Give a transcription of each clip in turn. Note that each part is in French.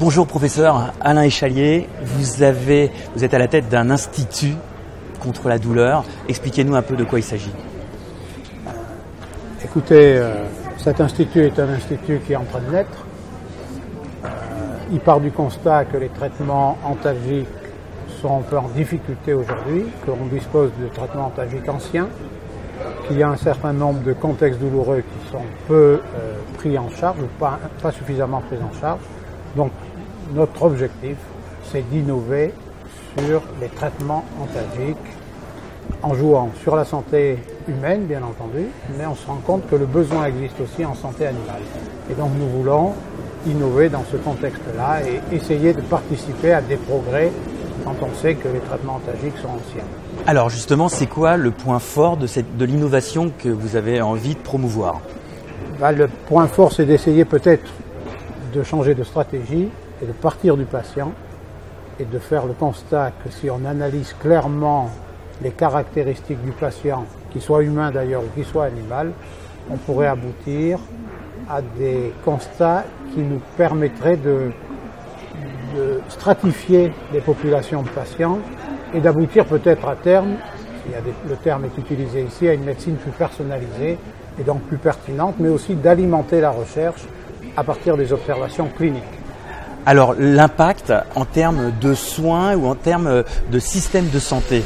Bonjour professeur Alain Échalier, vous, êtes à la tête d'un institut contre la douleur. Expliquez-nous un peu de quoi il s'agit. Écoutez, euh, cet institut est un institut qui est en train de naître. Euh, il part du constat que les traitements antalgiques sont un peu en difficulté aujourd'hui, qu'on dispose de traitements antalgiques anciens, qu'il y a un certain nombre de contextes douloureux qui sont peu euh, pris en charge ou pas suffisamment pris en charge. Notre objectif, c'est d'innover sur les traitements antalgiques en jouant sur la santé humaine, bien entendu, mais on se rend compte que le besoin existe aussi en santé animale. Et donc nous voulons innover dans ce contexte-là et essayer de participer à des progrès quand on sait que les traitements antalgiques sont anciens. Alors justement, c'est quoi le point fort de, de l'innovation que vous avez envie de promouvoir? Bah, Le point fort, c'est d'essayer peut-être de changer de stratégie et de partir du patient et de faire le constat que si on analyse clairement les caractéristiques du patient, qu'il soit humain d'ailleurs ou qu'il soit animal, on pourrait aboutir à des constats qui nous permettraient de, stratifier les populations de patients et d'aboutir peut-être à terme, il le terme est utilisé ici, à une médecine plus personnalisée et donc plus pertinente, mais aussi d'alimenter la recherche à partir des observations cliniques. Alors l'impact en termes de soins ou en termes de système de santé,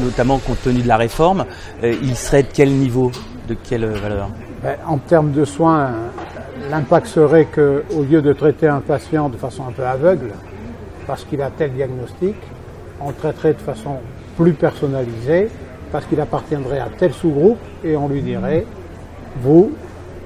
notamment compte tenu de la réforme, euh, il serait de quel niveau, de quelle valeur? Ben, En termes de soins, l'impact serait qu'au lieu de traiter un patient de façon un peu aveugle, parce qu'il a tel diagnostic, on traiterait de façon plus personnalisée, parce qu'il appartiendrait à tel sous-groupe, et on lui dirait, vous,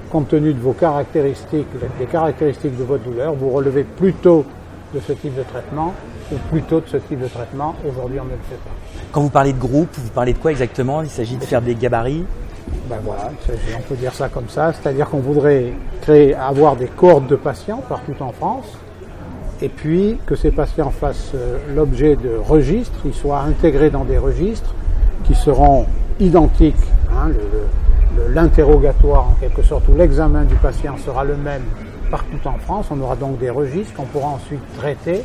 compte tenu de vos caractéristiques, des caractéristiques de votre douleur, vous relevez plutôt de ce type de traitement ou plutôt de ce type de traitement. Aujourd'hui, on ne le fait pas. Quand vous parlez de groupe, vous parlez de quoi exactement? Il s'agit de faire des gabarits? Ben voilà, on peut dire ça comme ça, c'est-à-dire qu'on voudrait créer, avoir des cohortes de patients partout en France, et puis que ces patients fassent euh, l'objet de registres, ils soient intégrés dans des registres qui seront identiques. Hein, l'interrogatoire en quelque sorte, ou l'examen du patient sera le même partout en France. On aura donc des registres qu'on pourra ensuite traiter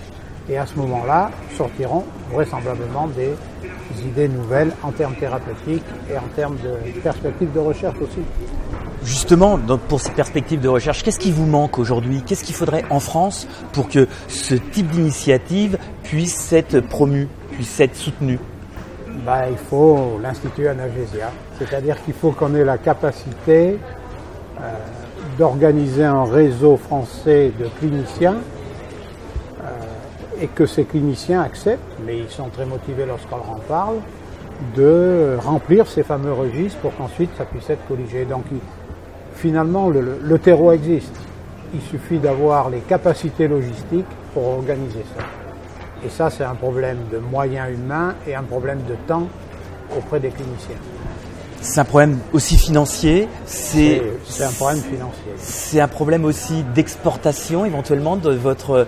et à ce moment-là sortiront vraisemblablement des idées nouvelles en termes thérapeutiques et en termes de perspectives de recherche aussi. Justement, pour ces perspectives de recherche, qu'est-ce qui vous manque aujourd'hui? Qu'est-ce qu'il faudrait en France pour que ce type d'initiative puisse être promu, puisse être soutenu? Bah, il faut l'Institut Analgesia. C'est-à-dire qu'il faut qu'on ait la capacité euh, d'organiser un réseau français de cliniciens euh, et que ces cliniciens acceptent, mais ils sont très motivés lorsqu'on leur en parle, de remplir ces fameux registres pour qu'ensuite ça puisse être colligé. Donc finalement, le, le terreau existe. Il suffit d'avoir les capacités logistiques pour organiser ça. Et ça, c'est un problème de moyens humains et un problème de temps auprès des cliniciens. C'est un problème aussi financier. C'est un problème financier. C'est un problème aussi d'exportation éventuellement de votre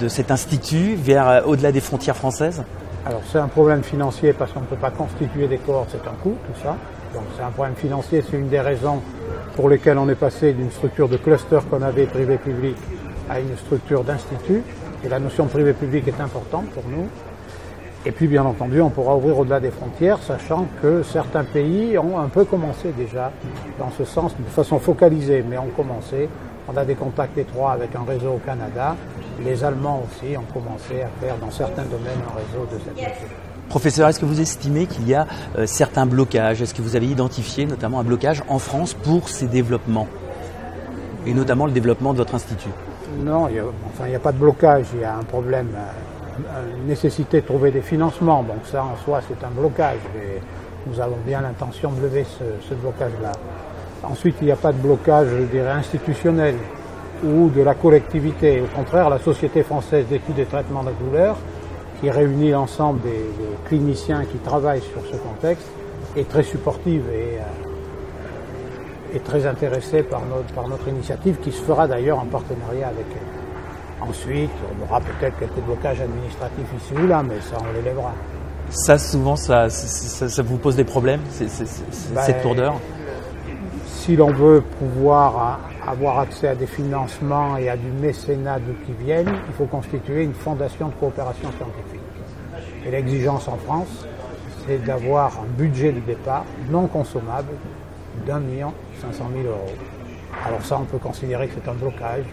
de cet institut vers euh, au-delà des frontières françaises? Alors c'est un problème financier parce qu'on ne peut pas constituer des corps, c'est un coût tout ça. Donc c'est un problème financier, c'est une des raisons pour lesquelles on est passé d'une structure de cluster qu'on avait privé-public à une structure d'institut. Et la notion privé-public est importante pour nous. Et puis, bien entendu, on pourra ouvrir au-delà des frontières, sachant que certains pays ont un peu commencé déjà dans ce sens, de façon focalisée, mais ont commencé. On a des contacts étroits avec un réseau au Canada. Les Allemands aussi ont commencé à faire dans certains domaines un réseau de cette nature. Professeur, est-ce que vous estimez qu'il y a euh, certains blocages? Est-ce que vous avez identifié notamment un blocage en France pour ces développements? Et notamment le développement de votre institut? Non, il n'y a, pas de blocage, il y a un problème, euh, une nécessité de trouver des financements. Donc ça en soi c'est un blocage, mais nous avons bien l'intention de lever ce, blocage-là. Ensuite, il n'y a pas de blocage, je dirais, institutionnel ou de la collectivité. Au contraire, la Société française d'études et traitements de la douleur, qui réunit l'ensemble des, cliniciens qui travaillent sur ce contexte, est très supportive et euh, est très intéressé par notre, par notre initiative qui se fera d'ailleurs en partenariat avec elle. Ensuite, on aura peut-être quelques blocages administratifs ici ou là, mais ça, on l'élèvera. Ça, souvent, ça, ça, vous pose des problèmes, ben, cette lourdeur si l'on veut pouvoir avoir accès à des financements et à du mécénat d'où qui viennent, il faut constituer une fondation de coopération scientifique. Et l'exigence en France, c'est d'avoir un budget de départ non consommable d'un million cinq cent mille euros. Alors ça, on peut considérer que c'est un blocage.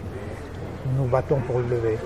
Nous battons pour le lever.